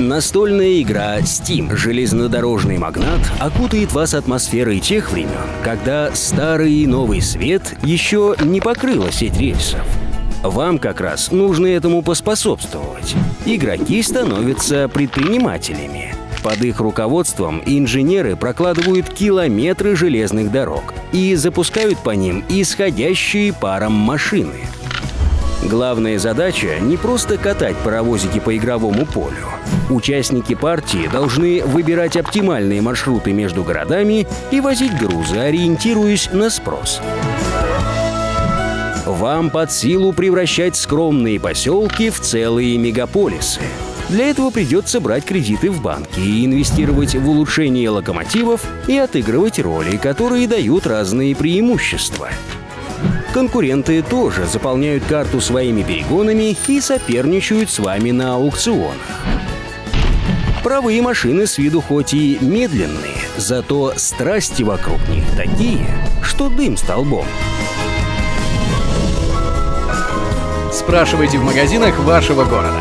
Настольная игра Steam «Железнодорожный магнат» окутает вас атмосферой тех времен, когда старый и новый свет еще не покрыла сеть рельсов. Вам как раз нужно этому поспособствовать. Игроки становятся предпринимателями. Под их руководством инженеры прокладывают километры железных дорог и запускают по ним исходящие паром машины – Главная задача — не просто катать паровозики по игровому полю. Участники партии должны выбирать оптимальные маршруты между городами и возить грузы, ориентируясь на спрос. Вам под силу превращать скромные поселки в целые мегаполисы. Для этого придется брать кредиты в банке и инвестировать в улучшение локомотивов и отыгрывать роли, которые дают разные преимущества. Конкуренты тоже заполняют карту своими перегонами и соперничают с вами на аукционах. Правые машины с виду хоть и медленные, зато страсти вокруг них такие, что дым столбом. Спрашивайте в магазинах вашего города.